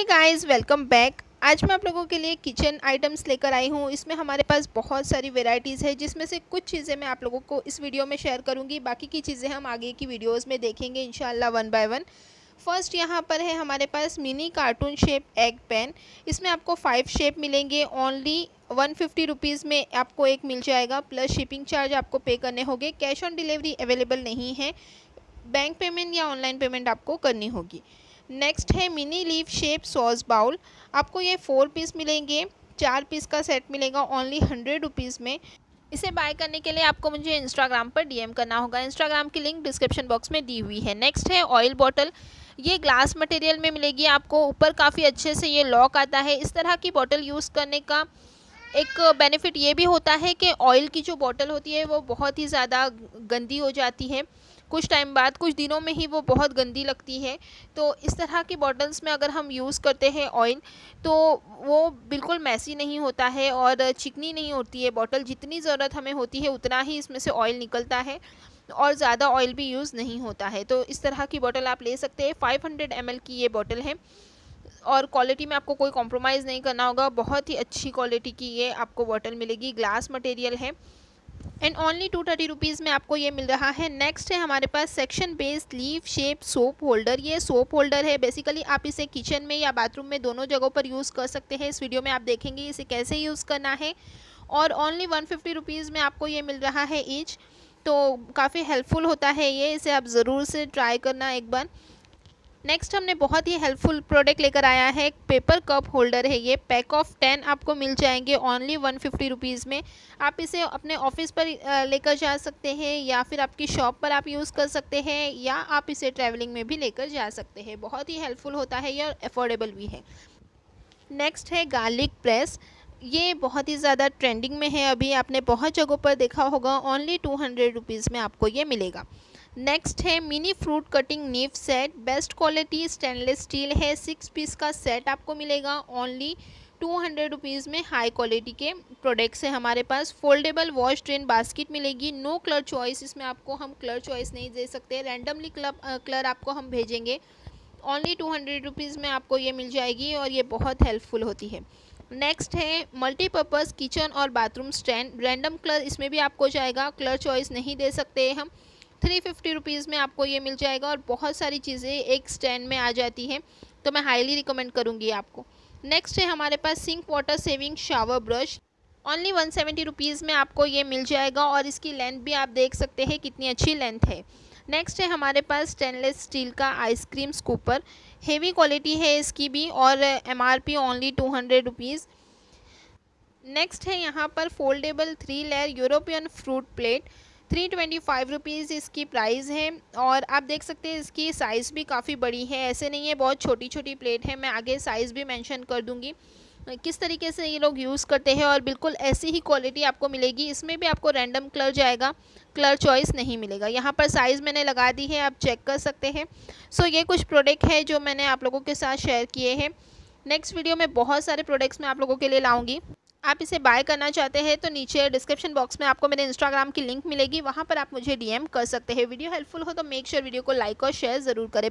Hey guys welcome back आज मैं आप लोगों के लिए किचन आइटम्स लेकर आई हूँ। इसमें हमारे पास बहुत सारी वेराइटीज़ है, जिसमें से कुछ चीज़ें मैं आप लोगों को इस वीडियो में शेयर करूँगी। बाकी की चीज़ें हम आगे की वीडियोस में देखेंगे इंशाल्लाह वन बाय वन फ़र्स्ट यहाँ पर है हमारे पास mini cartoon shape egg pen इसमें आपको फाइव शेप मिलेंगे। ओनली वन फिफ्टी रुपीज़ में आपको एक मिल जाएगा। प्लस शिपिंग चार्ज आपको पे करने होंगे। कैश ऑन डिलीवरी अवेलेबल नहीं है। बैंक पेमेंट या ऑनलाइन पेमेंट आपको करनी होगी। नेक्स्ट है mini leaf shape sauce bowl. आपको ये फोर पीस मिलेंगे, चार पीस का सेट मिलेगा ओनली हंड्रेड रुपीज़ में। इसे बाय करने के लिए आपको मुझे इंस्टाग्राम पर डीएम करना होगा। इंस्टाग्राम की लिंक डिस्क्रिप्शन बॉक्स में दी हुई है। नेक्स्ट है ऑयल बॉटल ये ग्लास मटेरियल में मिलेगी आपको। ऊपर काफ़ी अच्छे से ये लॉक आता है। इस तरह की बॉटल यूज़ करने का एक बेनिफिट ये भी होता है कि ऑयल की जो बॉटल होती है वो बहुत ही ज़्यादा गंदी हो जाती है। कुछ टाइम बाद, कुछ दिनों में ही वो बहुत गंदी लगती है। तो इस तरह की बॉटल्स में अगर हम यूज़ करते हैं ऑयल तो वो बिल्कुल मैसी नहीं होता है और चिकनी नहीं होती है। बॉटल जितनी ज़रूरत हमें होती है, उतना ही इसमें से ऑयल निकलता है और ज़्यादा ऑयल भी यूज़ नहीं होता है। तो इस तरह की बॉटल आप ले सकते हैं। 500 हंड्रेड की ये बॉटल है और क्वालिटी में आपको कोई कॉम्प्रोमाइज़ नहीं करना होगा। बहुत ही अच्छी क्वालिटी की ये आपको बॉटल मिलेगी। ग्लास मटेरियल है। And only two thirty rupees में आपको ये मिल रहा है। नेक्स्ट है हमारे पास suction based leaf shape soap holder ये सोप होल्डर है। बेसिकली आप इसे किचन में या बाथरूम में दोनों जगहों पर यूज़ कर सकते हैं। इस वीडियो में आप देखेंगे इसे कैसे यूज़ करना है। और ओनली वन फिफ्टी रुपीज़ में आपको ये मिल रहा है ईच तो काफ़ी हेल्पफुल होता है ये। इसे आप ज़रूर से ट्राई करना एक बार। नेक्स्ट हमने बहुत ही हेल्पफुल प्रोडक्ट लेकर आया है। एक पेपर कप होल्डर है ये। पैक ऑफ़ टेन आपको मिल जाएँगे ओनली वन फिफ्टी रुपीज़ में। आप इसे अपने ऑफ़िस पर लेकर जा सकते हैं या फिर आपकी शॉप पर आप यूज़ कर सकते हैं या आप इसे ट्रैवलिंग में भी लेकर जा सकते हैं। बहुत ही हेल्पफुल होता है ये और अफोर्डेबल भी है। नेक्स्ट है गार्लिक प्रेस ये बहुत ही ज़्यादा ट्रेंडिंग में है। अभी आपने बहुत जगहों पर देखा होगा ओनली टू हंड्रेड रुपीज़ में आपको ये मिलेगा। नेक्स्ट है mini fruit cutting knife set best quality stainless steel है. सिक्स पीस का सेट आपको मिलेगा ओनली टू हंड्रेड रुपीज़ में हाई क्वालिटी के प्रोडक्ट्स है हमारे पास. फोल्डेबल वॉश ट्रेन बास्केट मिलेगी. नो कलर चॉइस इसमें आपको हम कलर चॉइस नहीं दे सकते. रैंडमली कलर कलर आपको हम भेजेंगे. ओनली टू हंड्रेड रुपीज़ में आपको ये मिल जाएगी और ये बहुत हेल्पफुल होती है. नेक्स्ट है मल्टीपर्पज़ किचन और बाथरूम स्टैंड रैंडम कलर इसमें भी आपको जाएगा. कलर चॉइस नहीं दे सकते हम. थ्री फिफ्टी रुपीज़ में आपको ये मिल जाएगा और बहुत सारी चीज़ें एक स्टैंड में आ जाती हैं तो मैं हाईली रिकमेंड करूँगी आपको। नेक्स्ट है हमारे पास sink water saving shower brush. Only one seventy rupees में आपको ये मिल जाएगा और इसकी लेंथ भी आप देख सकते हैं कितनी अच्छी लेंथ है। नेक्स्ट है हमारे पास स्टेनलेस स्टील का ice cream scooper. Heavy quality है इसकी भी और M R P only two hundred rupees. Next है यहाँ पर foldable three layer European fruit plate. Three twenty five rupees इसकी प्राइस है और आप देख सकते हैं इसकी साइज़ भी काफ़ी बड़ी है। ऐसे नहीं है, बहुत छोटी छोटी प्लेट है। मैं आगे साइज़ भी मेंशन कर दूँगी, किस तरीके से ये लोग यूज़ करते हैं और बिल्कुल ऐसी ही क्वालिटी आपको मिलेगी। इसमें भी आपको रैंडम कलर जाएगा, कलर चॉइस नहीं मिलेगा। यहाँ पर साइज़ मैंने लगा दी है, आप चेक कर सकते हैं। सो, ये कुछ प्रोडक्ट है जो मैंने आप लोगों के साथ शेयर किए हैं। नेक्स्ट वीडियो में बहुत सारे प्रोडक्ट्स मैं आप लोगों के लिए लाऊँगी। आप इसे बाय करना चाहते हैं तो नीचे डिस्क्रिप्शन बॉक्स में आपको मेरे इंस्टाग्राम की लिंक मिलेगी, वहाँ पर आप मुझे डीएम कर सकते हैं। वीडियो हेल्पफुल हो तो मेक श्योर वीडियो को लाइक और शेयर ज़रूर करें।